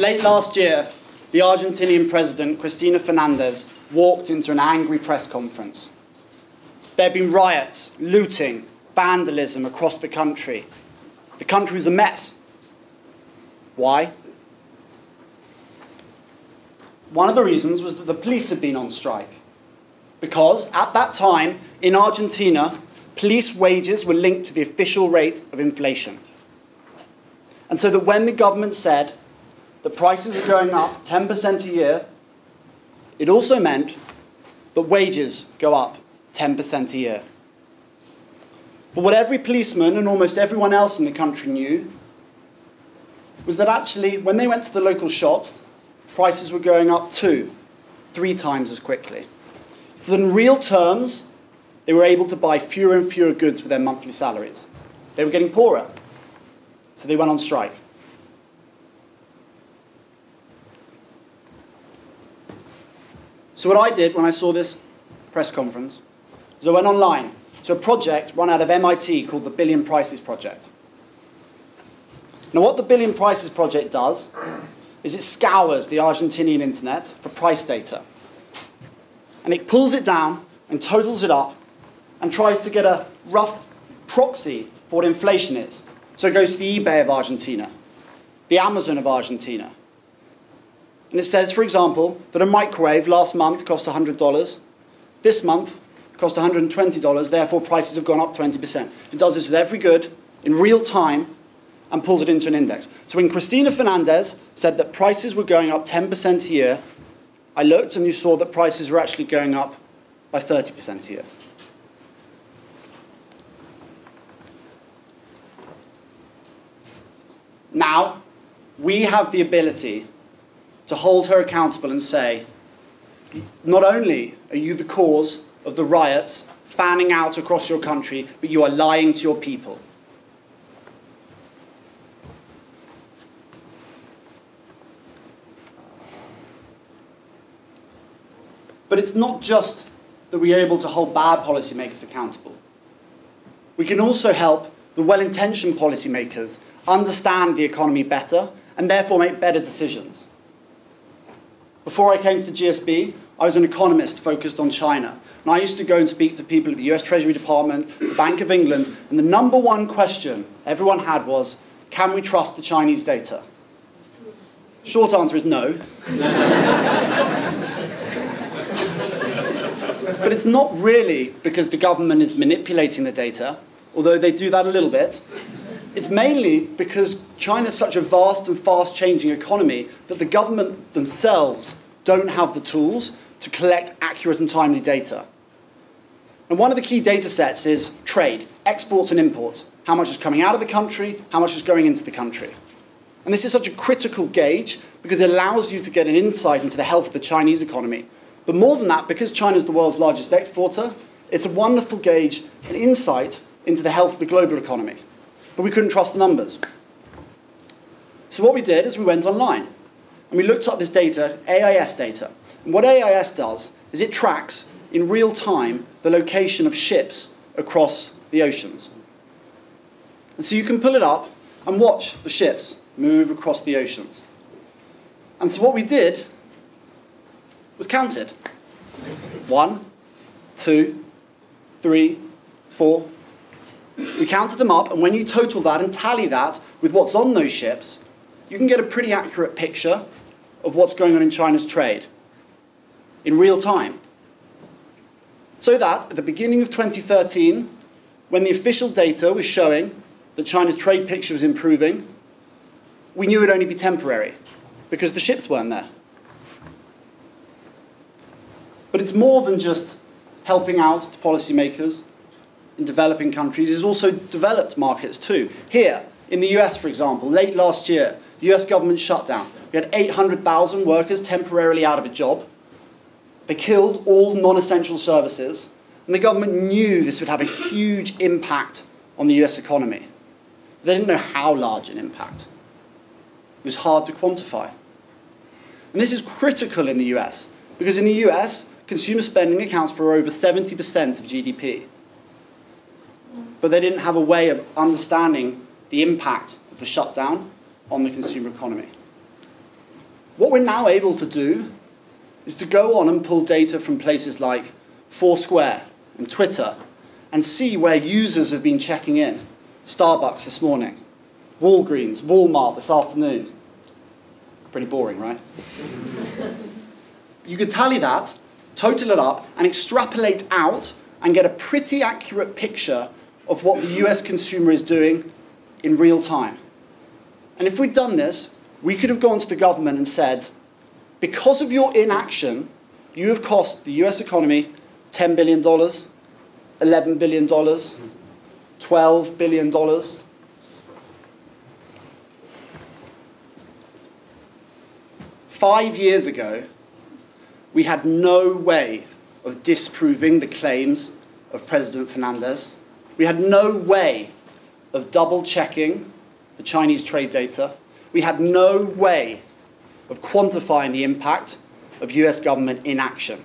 Late last year, the Argentinian president, Cristina Fernandez, walked into an angry press conference. There had been riots, looting, vandalism across the country. The country was a mess. Why? One of the reasons was that the police had been on strike. Because at that time, in Argentina, police wages were linked to the official rate of inflation. And so that when the government said that prices are going up 10% a year, it also meant that wages go up 10% a year. But what every policeman and almost everyone else in the country knew was that actually, when they went to the local shops, prices were going up two, three times as quickly. So that in real terms, they were able to buy fewer and fewer goods with their monthly salaries. They were getting poorer. So they went on strike. So what I did when I saw this press conference was I went online to a project run out of MIT called the Billion Prices Project. Now what the Billion Prices Project does is it scours the Argentinian internet for price data. And it pulls it down and totals it up and tries to get a rough proxy for what inflation is. So it goes to the eBay of Argentina, the Amazon of Argentina. And it says, for example, that a microwave last month cost $100. This month cost $120, therefore prices have gone up 20%. It does this with every good in real time and pulls it into an index. So when Cristina Fernandez said that prices were going up 10% a year, I looked and you saw that prices were actually going up by 30% a year. Now, we have the ability to hold her accountable and say, not only are you the cause of the riots fanning out across your country, but you are lying to your people. But it's not just that we're able to hold bad policymakers accountable. We can also help the well-intentioned policymakers understand the economy better and therefore make better decisions. Before I came to the GSB, I was an economist focused on China. And I used to go and speak to people at the US Treasury Department, the Bank of England, and the number one question everyone had was, can we trust the Chinese data? Short answer is no. but it's not really because the government is manipulating the data, although they do that a little bit. It's mainly because China is such a vast and fast changing economy that the government themselves don't have the tools to collect accurate and timely data. And one of the key data sets is trade, exports and imports. How much is coming out of the country, how much is going into the country. And this is such a critical gauge because it allows you to get an insight into the health of the Chinese economy. But more than that, because China is the world's largest exporter, it's a wonderful gauge, an insight into the health of the global economy but we couldn't trust the numbers. So what we did is we went online and we looked up this data, AIS data. And what AIS does is it tracks in real time the location of ships across the oceans. And so you can pull it up and watch the ships move across the oceans. And so what we did was counted. One, two, three, four, we counted them up, and when you total that and tally that with what's on those ships, you can get a pretty accurate picture of what's going on in China's trade in real time. So that at the beginning of 2013, when the official data was showing that China's trade picture was improving, we knew it would only be temporary because the ships weren't there. But it's more than just helping out to policymakers in developing countries It's also developed markets too. Here, in the US, for example, late last year, the US government shut down. We had 800,000 workers temporarily out of a job. They killed all non-essential services, and the government knew this would have a huge impact on the US economy. They didn't know how large an impact. It was hard to quantify. And this is critical in the US, because in the US, consumer spending accounts for over 70% of GDP but they didn't have a way of understanding the impact of the shutdown on the consumer economy. What we're now able to do is to go on and pull data from places like Foursquare and Twitter and see where users have been checking in. Starbucks this morning, Walgreens, Walmart this afternoon. Pretty boring, right? you could tally that, total it up, and extrapolate out and get a pretty accurate picture of what the US consumer is doing in real time. And if we'd done this, we could have gone to the government and said, because of your inaction, you have cost the US economy $10 billion, $11 billion, $12 billion. Five years ago, we had no way of disproving the claims of President Fernandez. We had no way of double checking the Chinese trade data. We had no way of quantifying the impact of US government inaction.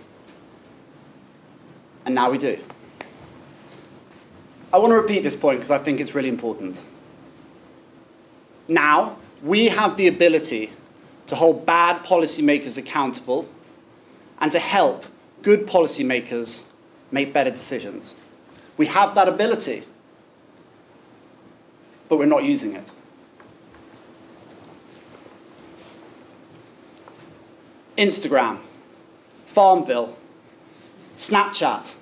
And now we do. I want to repeat this point because I think it's really important. Now, we have the ability to hold bad policymakers accountable and to help good policymakers make better decisions. We have that ability, but we're not using it. Instagram, Farmville, Snapchat.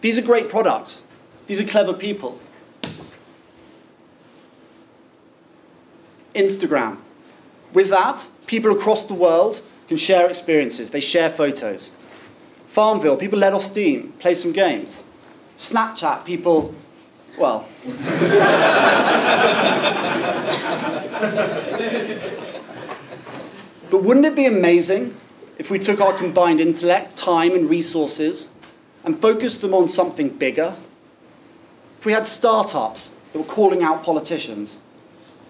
These are great products. These are clever people. Instagram. With that, people across the world can share experiences, they share photos. Farmville, people let off steam, play some games. Snapchat, people, well. but wouldn't it be amazing if we took our combined intellect, time, and resources and focused them on something bigger, if we had startups that were calling out politicians,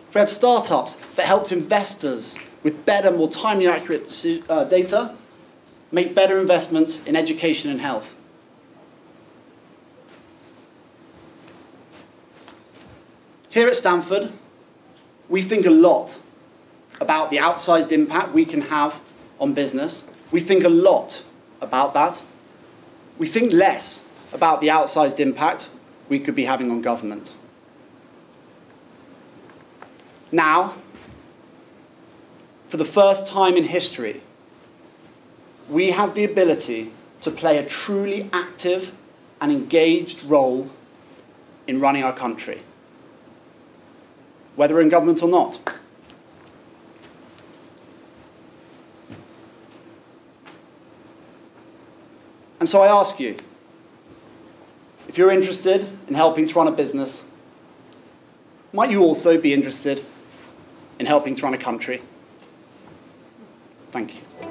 if we had startups that helped investors with better, more timely, accurate uh, data make better investments in education and health. Here at Stanford, we think a lot about the outsized impact we can have on business. We think a lot about that. We think less about the outsized impact we could be having on government. Now, for the first time in history, we have the ability to play a truly active and engaged role in running our country, whether in government or not. And so I ask you, if you're interested in helping to run a business, might you also be interested in helping to run a country? Thank you.